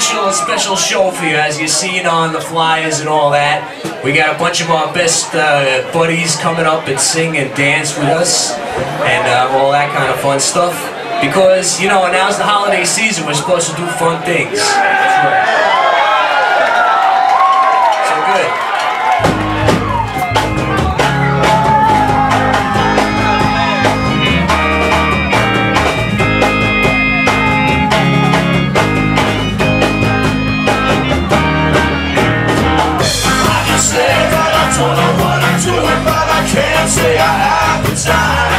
special, special show for you, as you've seen on the flyers and all that. We got a bunch of our best uh, buddies coming up and sing and dance with us, and uh, all that kind of fun stuff. Because, you know, now's the holiday season, we're supposed to do fun things. Have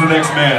introduce the next man?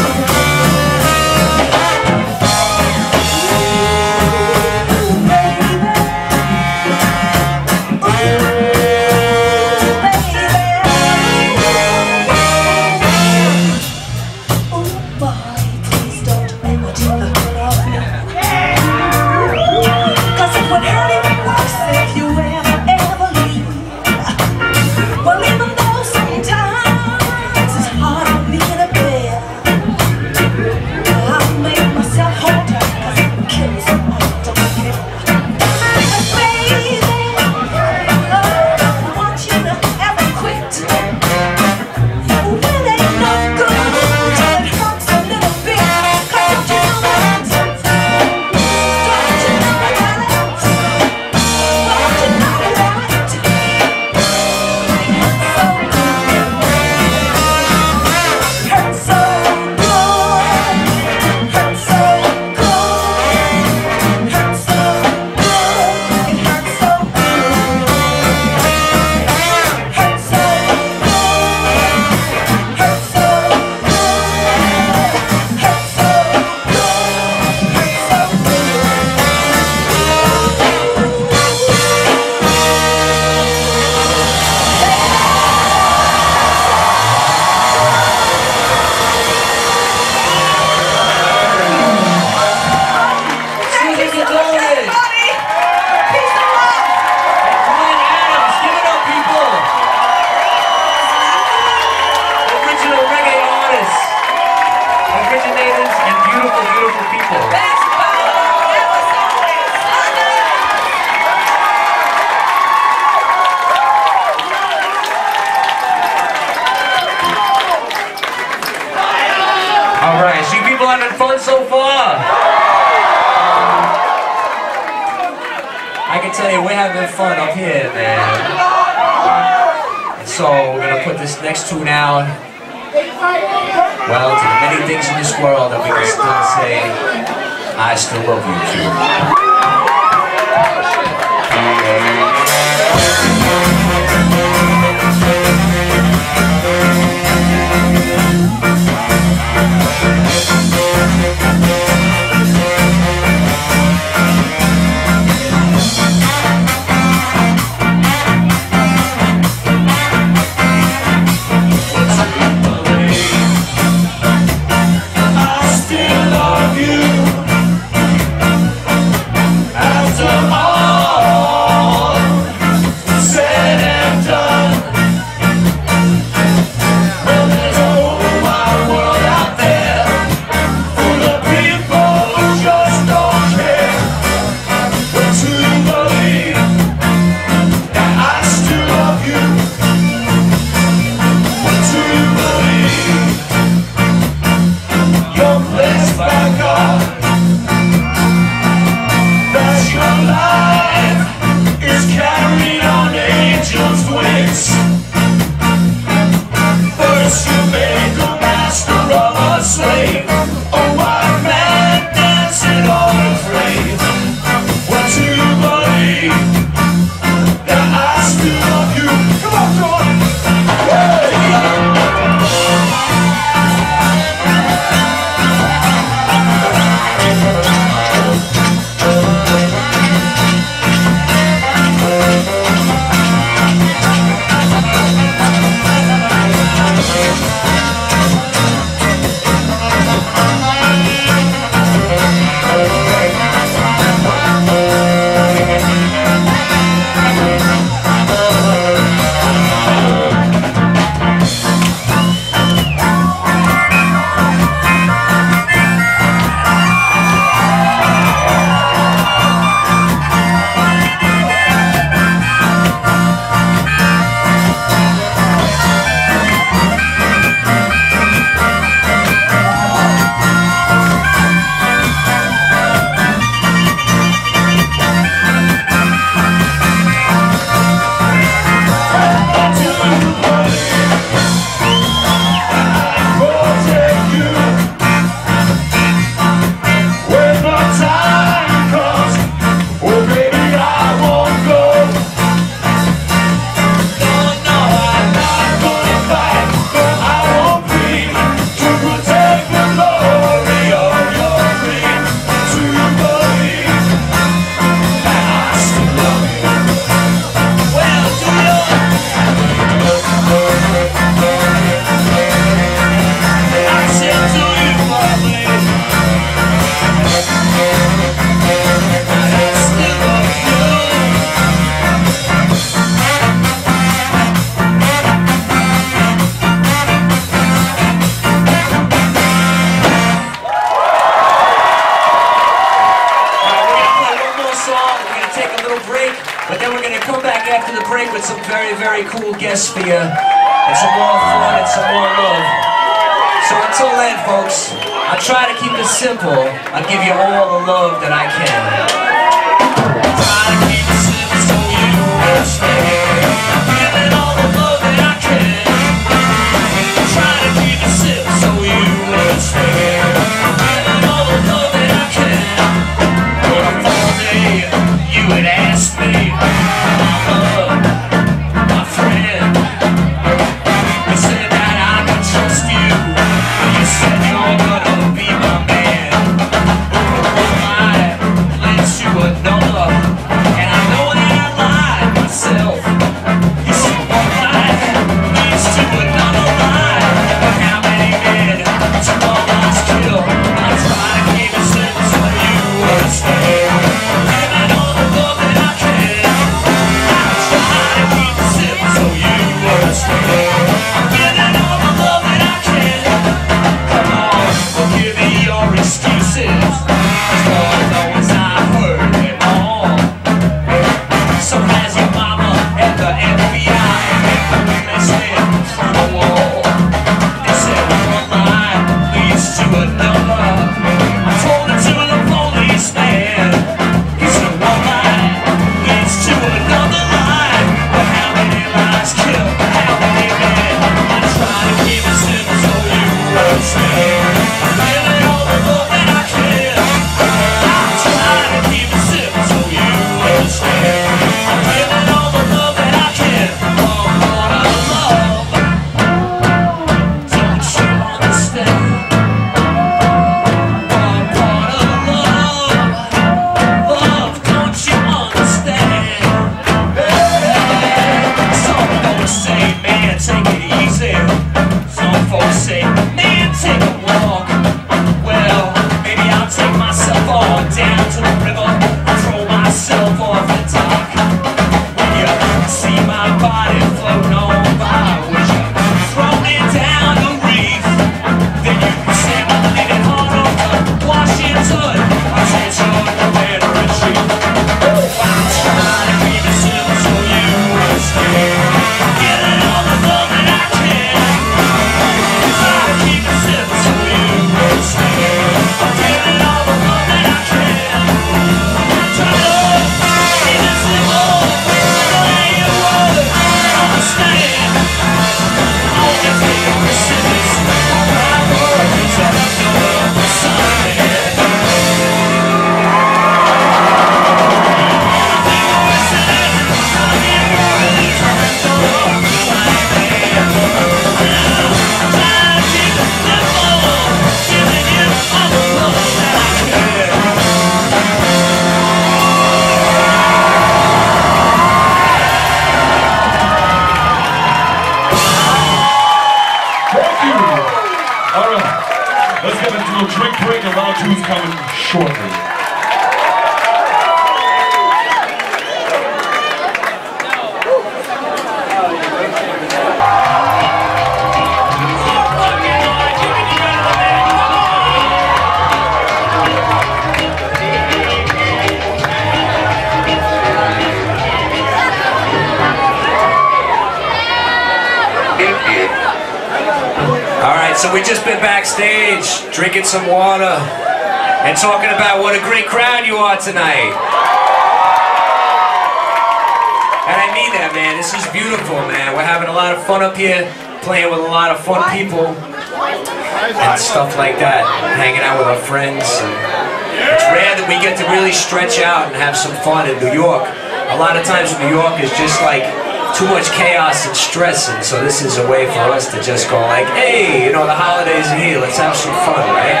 stuff like that, hanging out with our friends. It's rare that we get to really stretch out and have some fun in New York. A lot of times New York is just like too much chaos and stress, and so this is a way for us to just go like, hey, you know, the holidays are here, let's have some fun, right?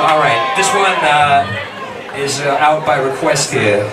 So, all right, this one uh, is uh, out by request here.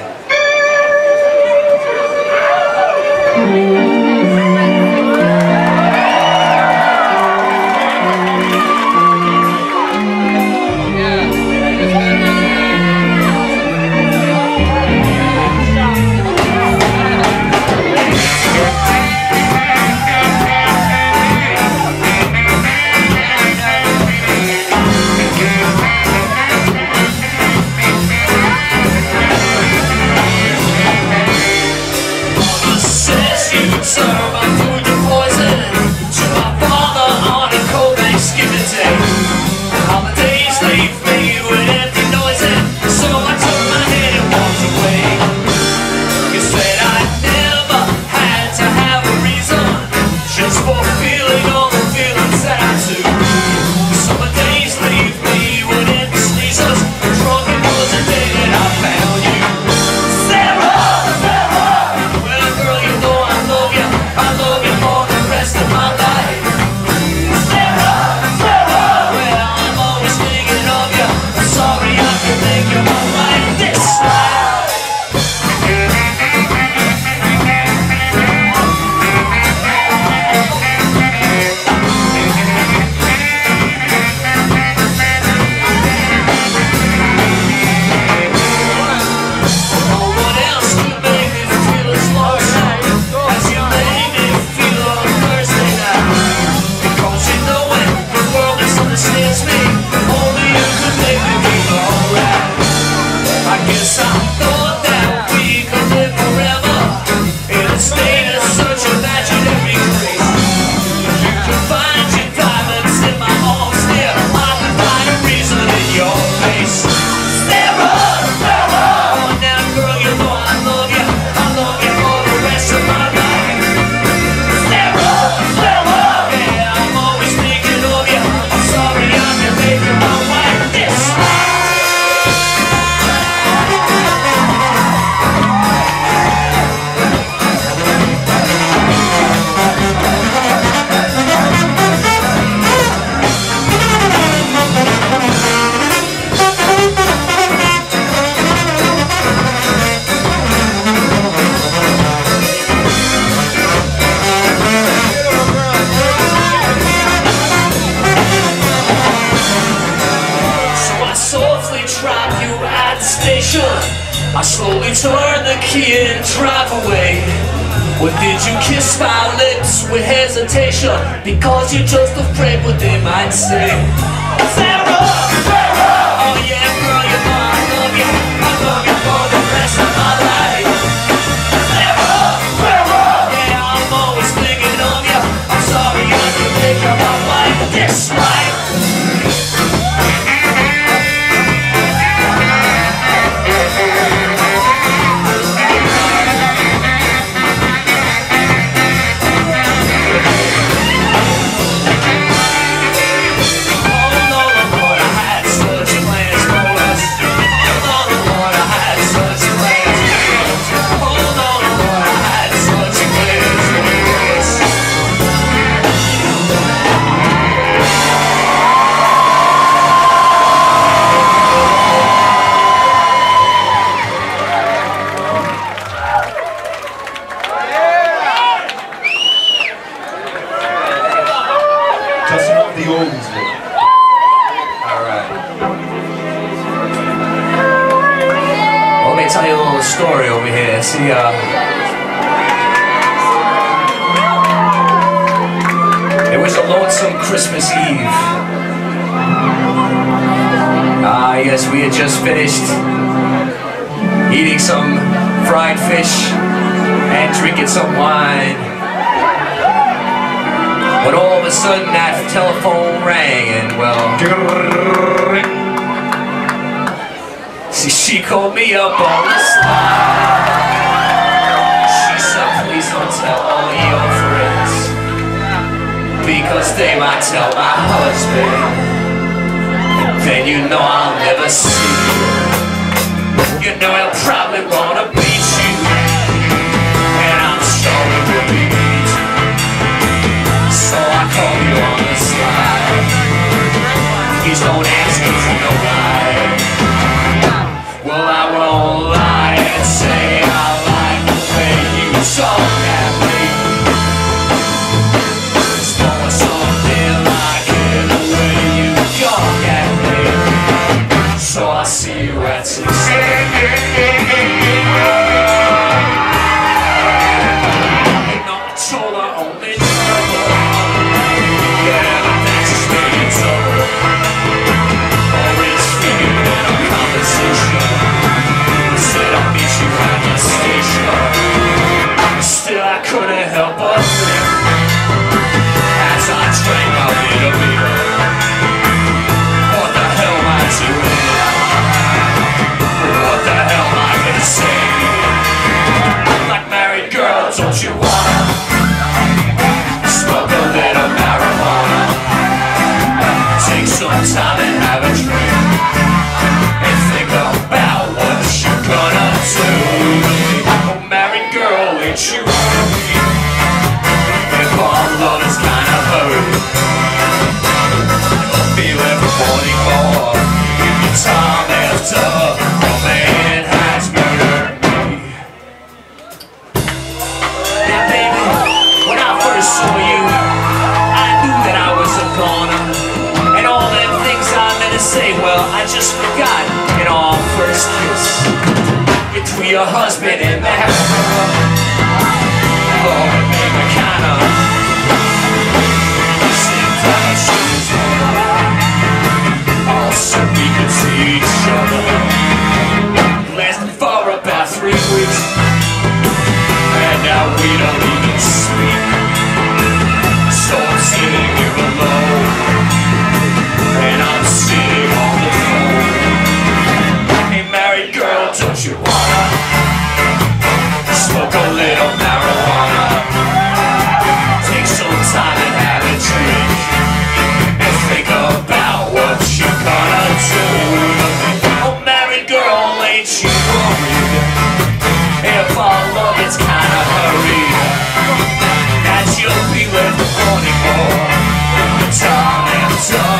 We could see each other.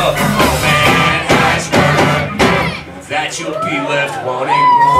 another romance. Iceberg that you'll be left wanting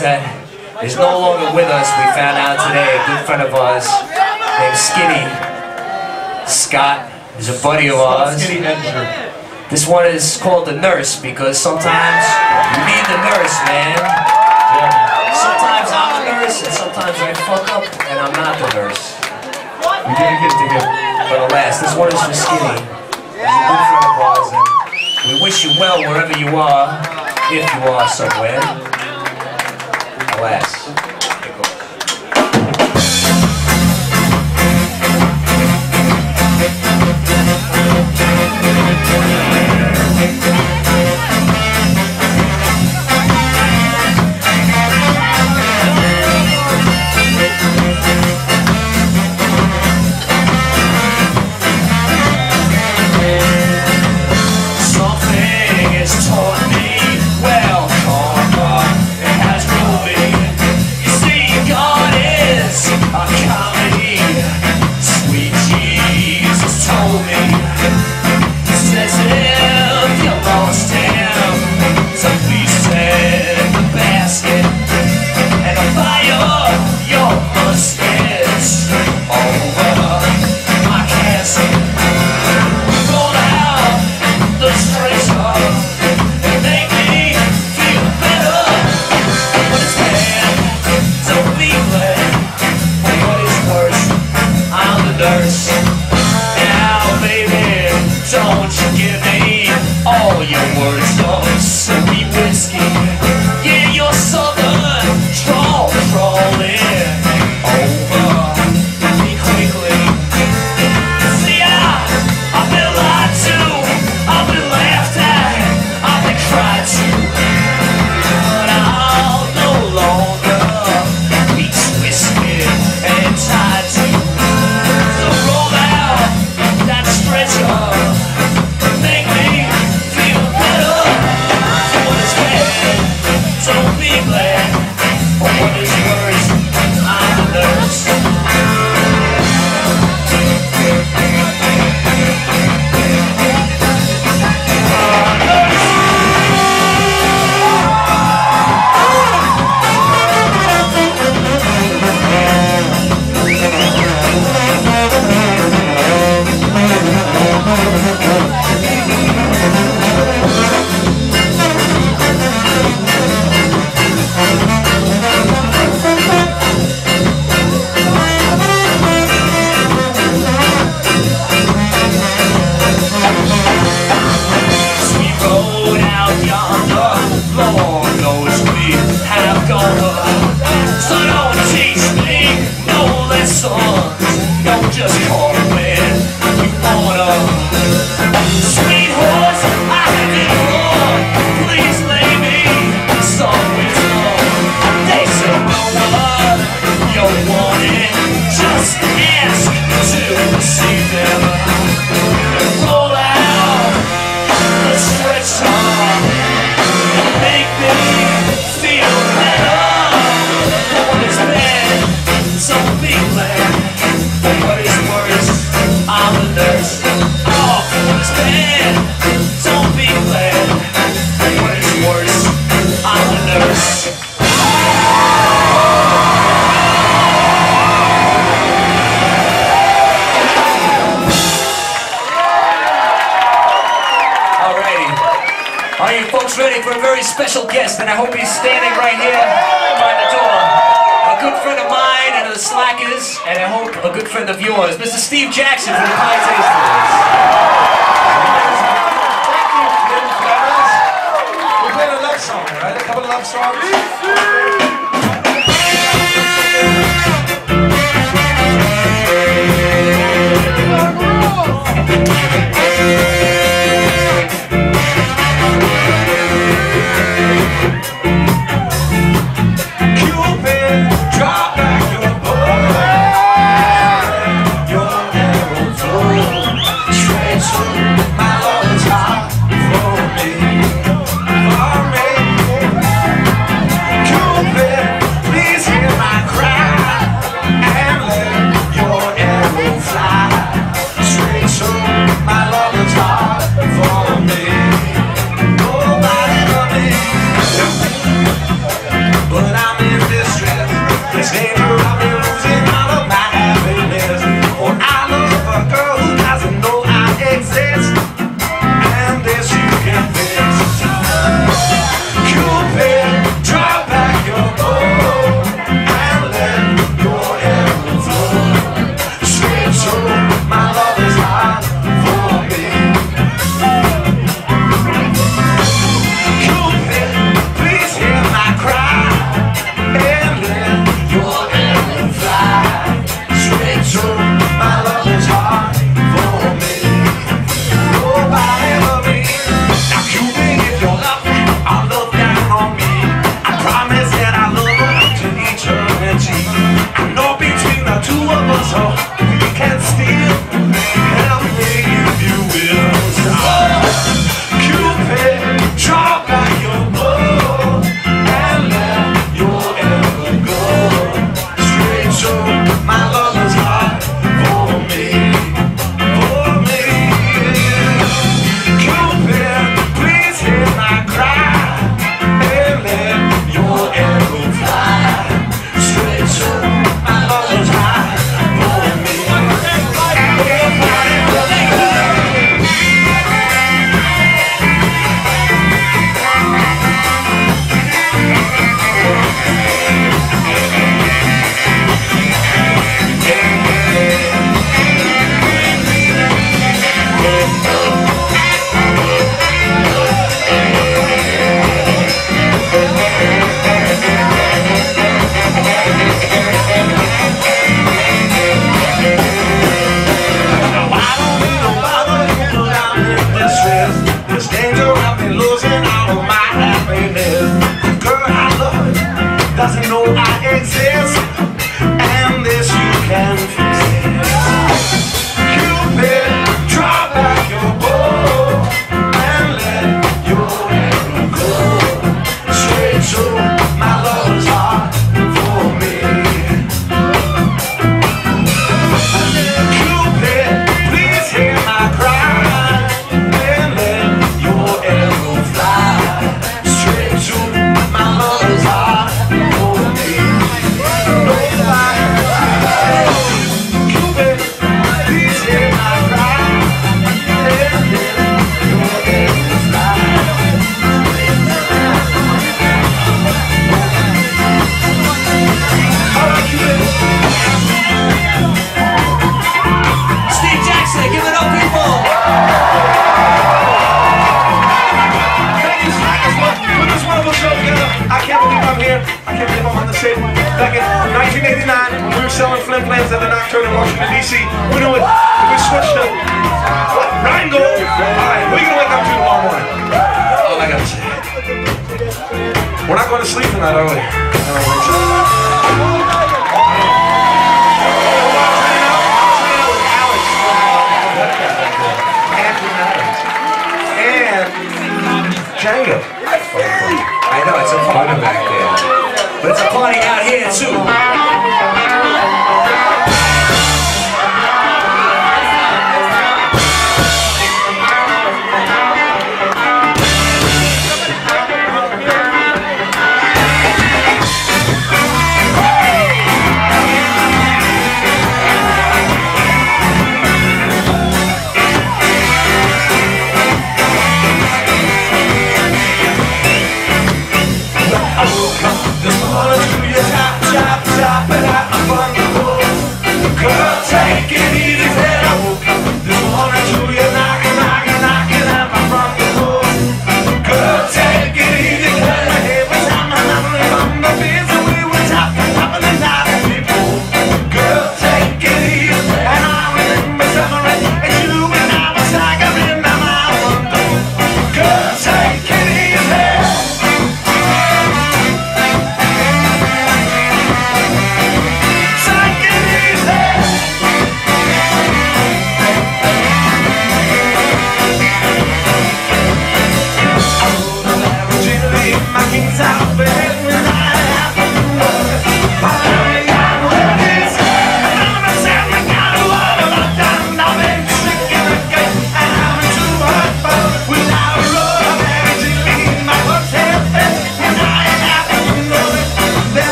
that is no longer with us. We found out today, a good friend of ours named Skinny. Scott is a buddy of ours. This one is called The Nurse because sometimes you need the nurse, man. Sometimes I'm the nurse and sometimes I fuck up and I'm not the nurse. We dedicate it to him. But alas, this one is for Skinny. He's a good friend of ours and we wish you well wherever you are, if you are somewhere. Alas. Something ready for a very special guest? And I hope he's standing right here by the door. A good friend of mine and of the Slackers, and I hope a good friend of yours, Mr. Steve Jackson from the Pietasters. We're playing a love song, right? A couple of love songs. Cupid,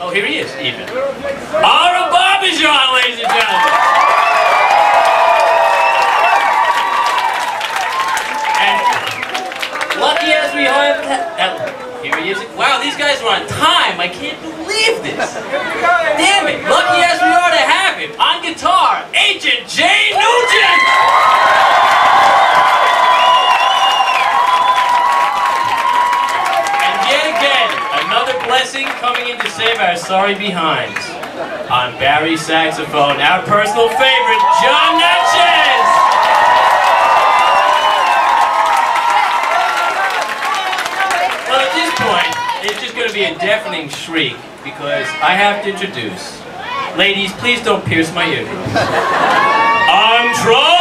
oh here he is even. Ara Babajian, ladies and gentlemen. And lucky as we are, uh, here he is. Wow, these guys are on time. I can't believe this. Damn it! Lucky as we are to have him on guitar, Agent Jay Nugent. Coming in to save our sorry behinds. On bari saxophone, our personal favorite, John Natchez. Well, at this point, it's just going to be a deafening shriek because I have to introduce. Ladies, please don't pierce my eardrums. On trombone!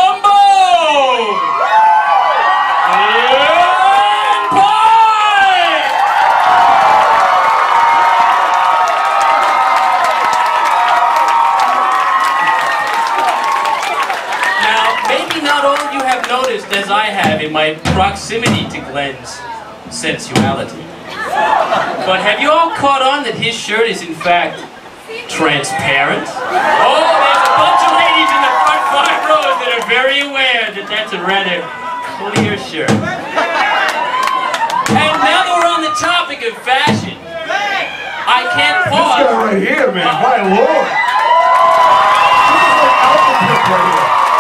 in my proximity to Glenn's sensuality. But have you all caught on that his shirt is in fact transparent? Oh, there's a bunch of ladies in the front five rows that are very aware that that's a rather clear shirt. And now that we're on the topic of fashion, I can't pause. This guy right here, man, my lord. This is like right here.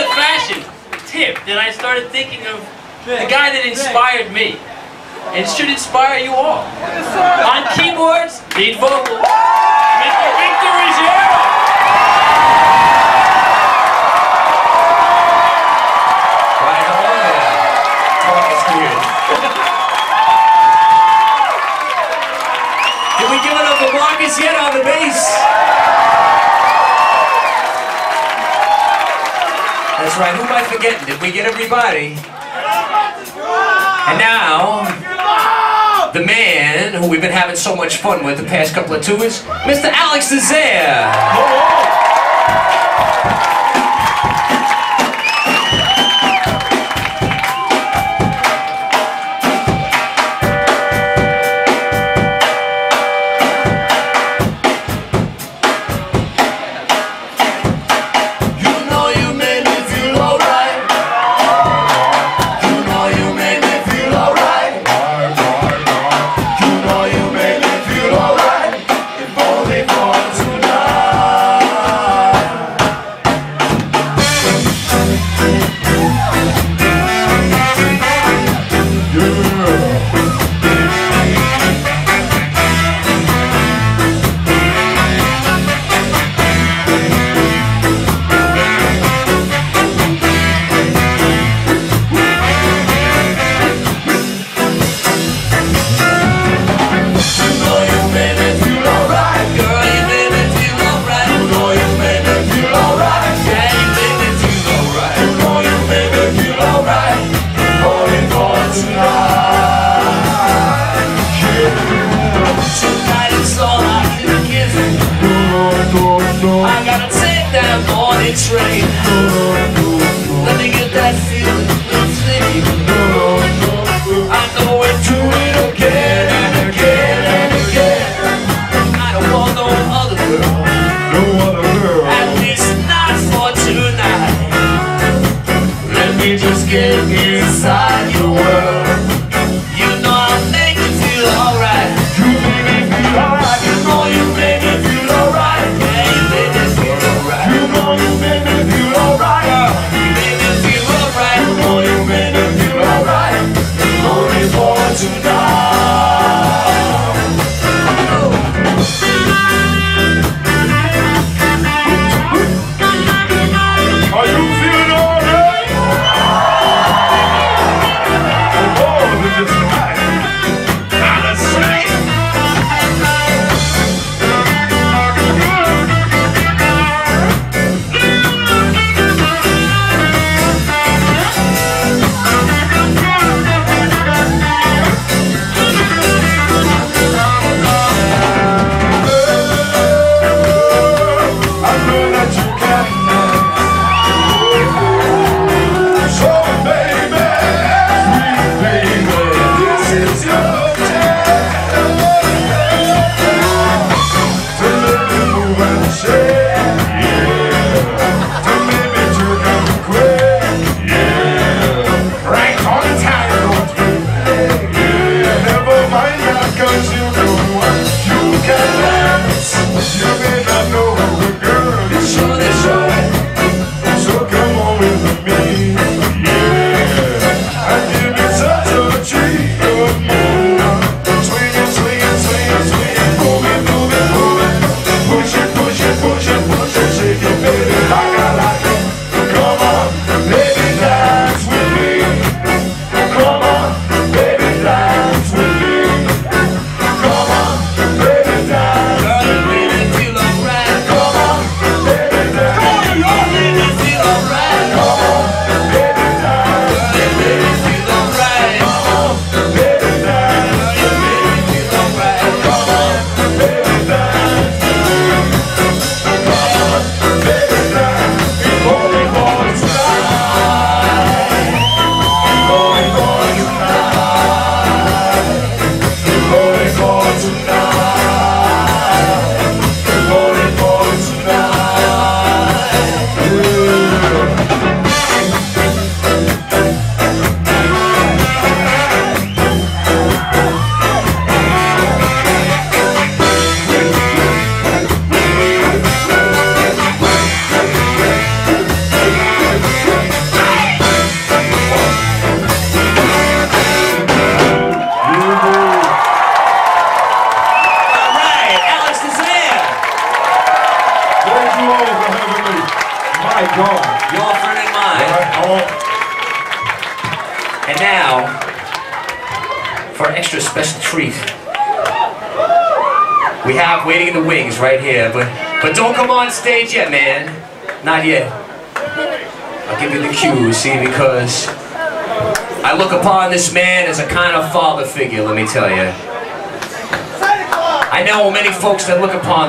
the fashion tip that I started thinking of the guy that inspired me and should inspire you all. On keyboards, lead vocals, Mr. Victor Ruggiero. Can we give it up for Marcus Yetta on the bass? right. Who am I forgetting? Did we get everybody? And now, the man who we've been having so much fun with the past couple of tours, Mr. Alex Desert.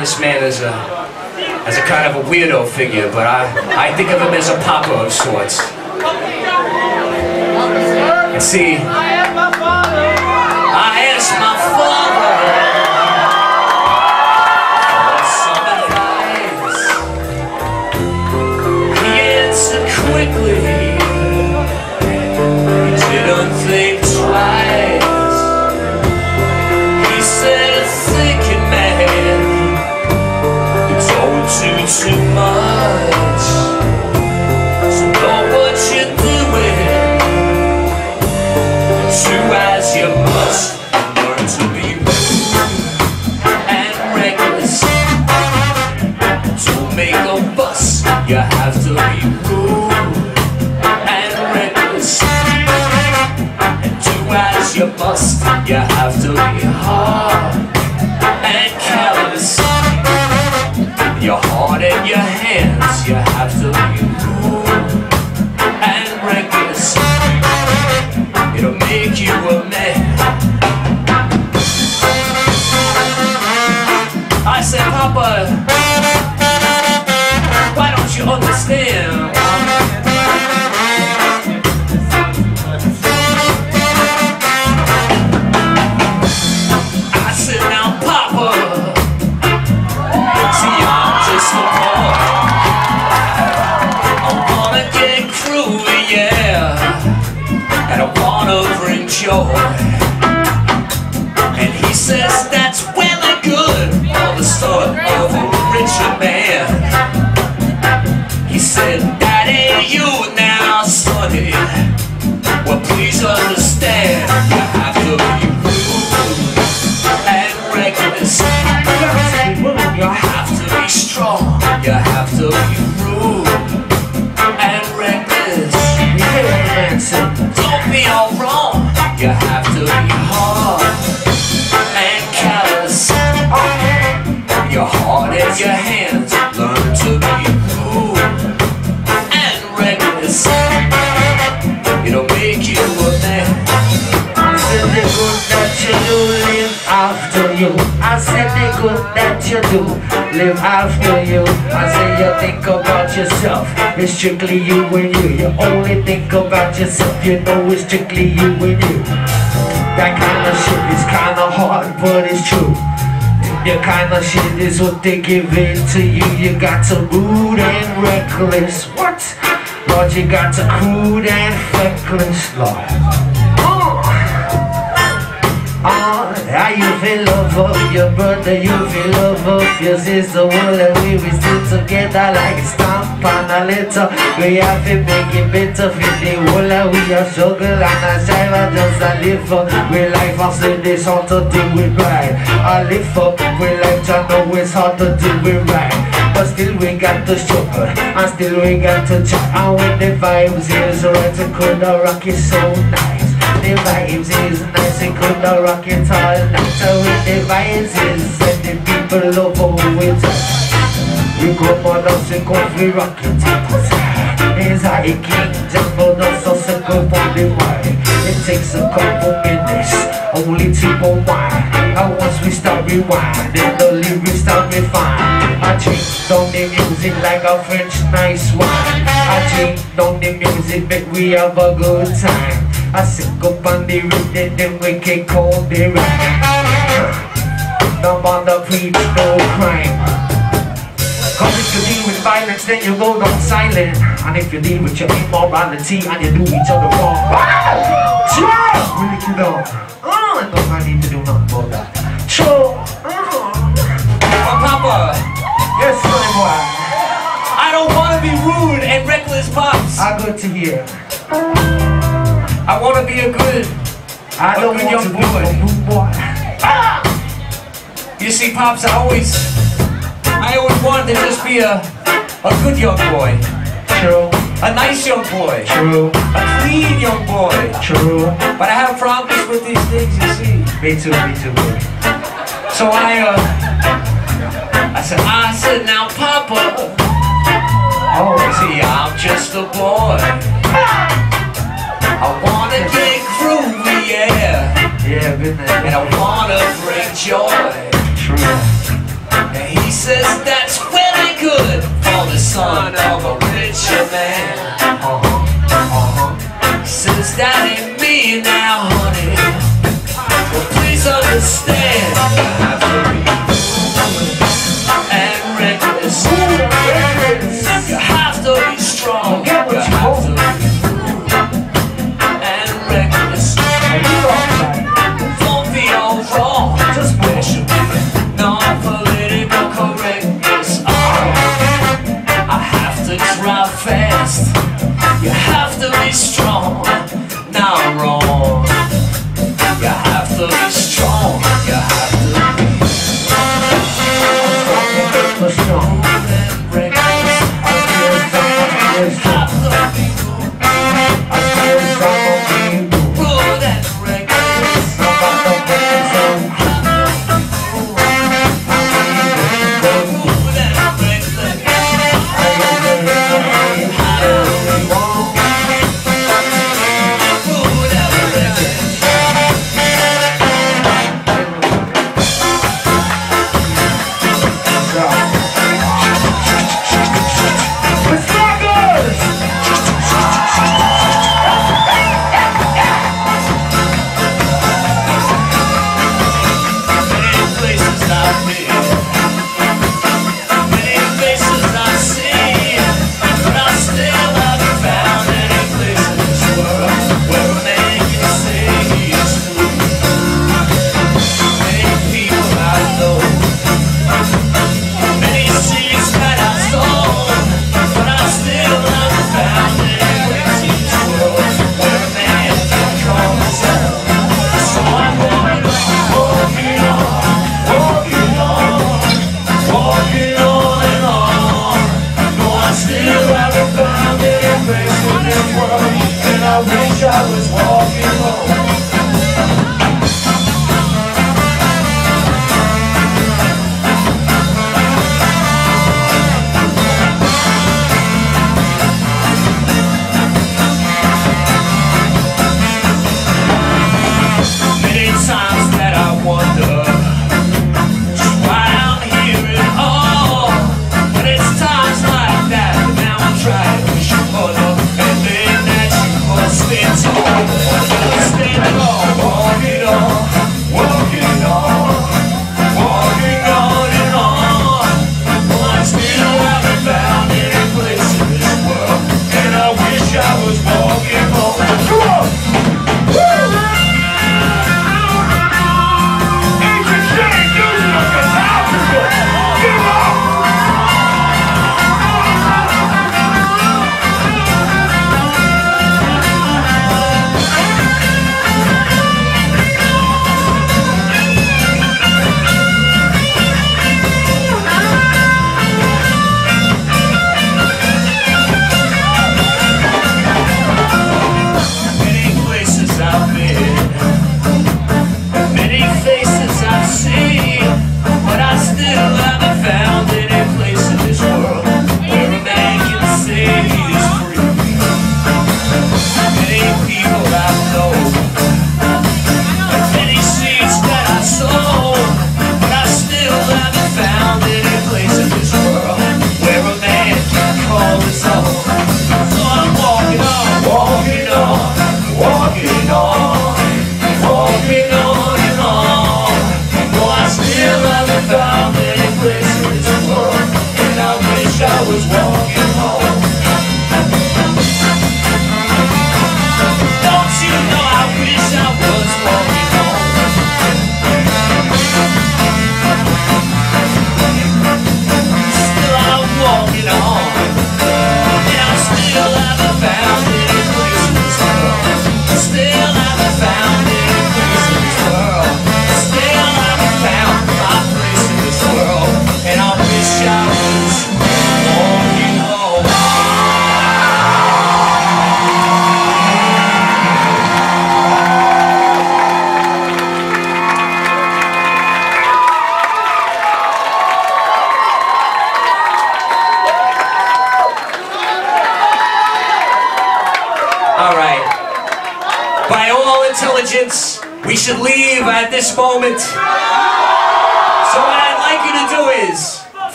This man as a as a kind of a weirdo figure, but I I think of him as a papa of sorts. And see, I my father you must, you have to be hard Well, you. I said the good that you do live after you. I said you think about yourself. It's strictly you and you. You only think about yourself. You know it's strictly you and you. That kind of shit is kinda hard, but it's true. The kind of shit is what they give it to you. You got to rude and reckless. What? Lord, you got to crude and feckless, Lord. How you feel love your brother, you feel love your sister Well, and we will still together like a stamp on a letter We have to make it better for the whole and we are struggle and I strive just I live for We life and still this hard to do it right? I live for with life, I know it's hard to do it right? But still we got to struggle and still we got to try And when the vibes is right, to could rock it so nice the vibes is nice and good, the rock it all night with the vibes is and the people love we touch We go for us and go for rock it It's high kingdom for us so circle for the wine It takes a couple minutes, only to unwind And once we start rewinding, the lyrics start refined I drink down the music like a French nice wine. I drink down the music, but we have a good time I sing up on the rhythm, then we can call the rhyme. No bother preach no crime. Cause if you deal with violence, then you go down silent. And if you deal with your immorality and you do each other wrong, we oh, you down. Oh, nobody need to do nothing about that. Sure. Oh. Papa, Yes, boy. I don't want to be rude and reckless, Pops. I good to hear. I want to be a good. I A don't good want young boy. boy. You see, Pops, I always, I always wanted to just be a, a good young boy, True, a nice young boy, true, a clean young boy. true. But I have problems with these things, you see. Me too, me too, baby. So I, uh, I said, I said, now, Papa. Oh, see, I'm just a boy. I get groovy, yeah, Yeah, good and. I wanna bring joy. True. And he says that's very good for the son of a richer man. Uh-huh, uh-huh. He says that ain't me now, honey. Well, please understand, you have to be and reckless. Wrong.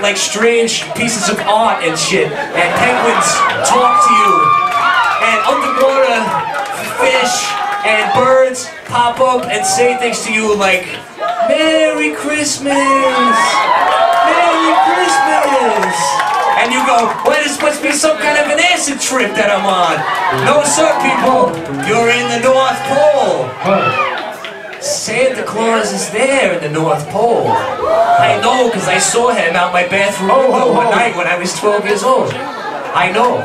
like strange pieces of art and shit. And penguins talk to you. And underwater fish and birds pop up and say things to you like, Merry Christmas! Merry Christmas! And you go, well, this must be some kind of an acid trip that I'm on. No, sir, people, you're in the North Pole. Santa Claus is there in the North Pole. I know because I saw him out my bathroom oh, window oh, one oh. night when I was 12 years old. I know.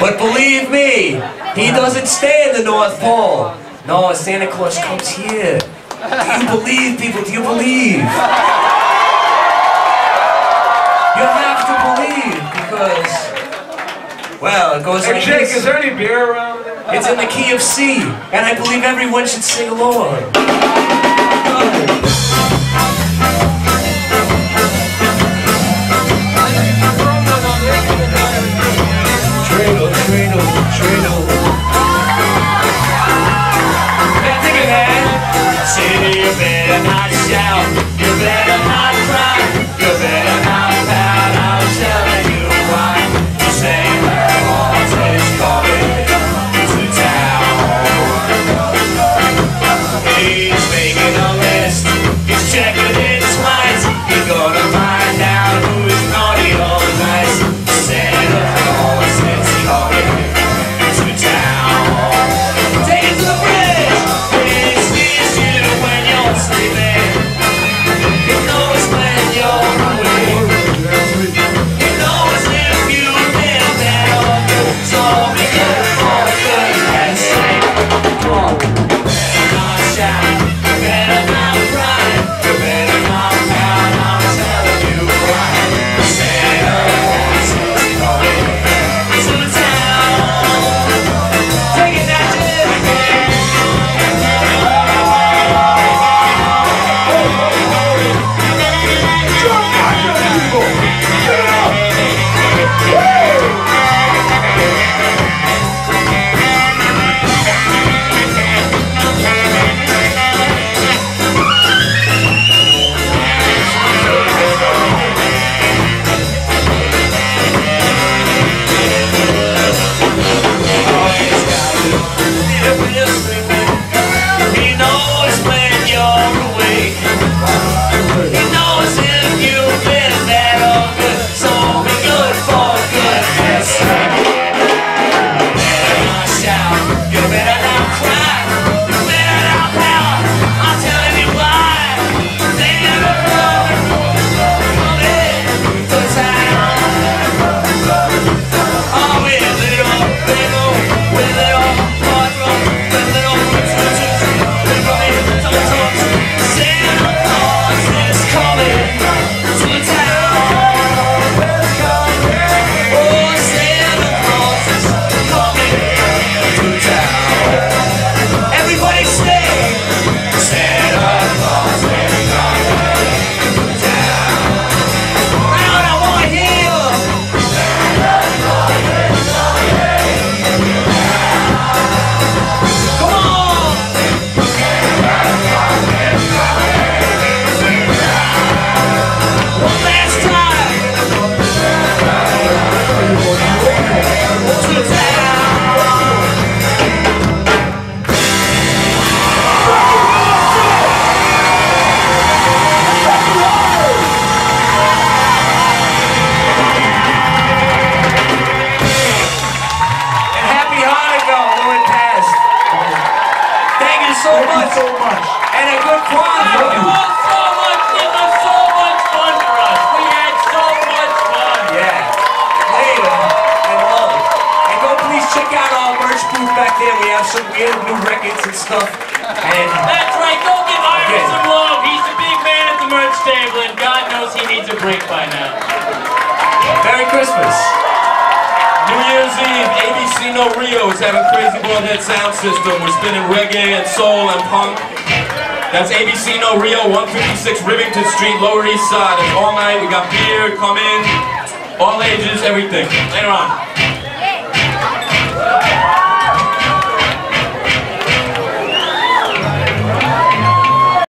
But believe me, he doesn't stay in the North Pole. No, Santa Claus comes here. Do you believe, people? Do you believe? You have to believe because, well, it goes like Jake, this. is there any beer around there? It's in the key of C, and I believe everyone should sing along. Take a hand. City, you better not shout. You better not. That's ABC No Rio, 156 Rivington Street, Lower East Side. And all night we got beer, come in, all ages, everything. Later on.